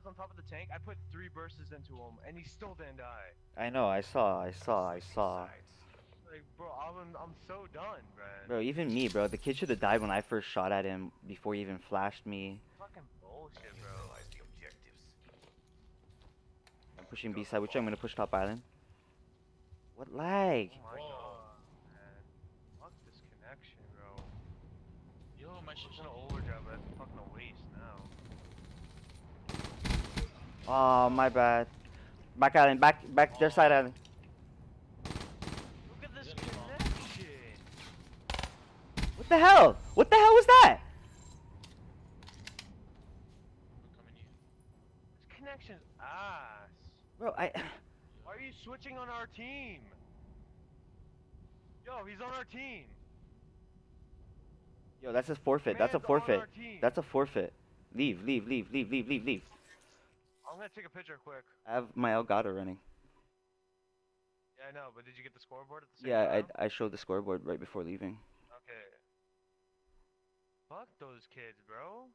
was on top of the tank, I put three bursts into him, and he still didn't die. I know. I saw. I saw. I saw. Like, bro, I'm, I'm so done, bro. Bro, even me, bro. The kid should have died when I first shot at him before he even flashed me. Fucking bullshit, bro. I'm pushing B side, which I'm gonna push top island. What lag? Oh my god, man. Fuck this connection, bro. Yo, my I'm shit's gonna overdrive, but it's fucking Oh, my bad. Back island. Back. Back their side island. Look at this Is it wrong? connection. What the hell? What the hell was that? I'm coming to you. This connection's ass. Bro, I. Why are you switching on our team? Yo, he's on our team. Yo, that's a forfeit. That's a forfeit. That's a forfeit. Leave, leave, leave, leave, leave, leave, leave. I'm gonna take a picture quick. I have my Elgato running. Yeah, I know, but did you get the scoreboard at the same Yeah, time? I, I showed the scoreboard right before leaving. Okay. Fuck those kids, bro.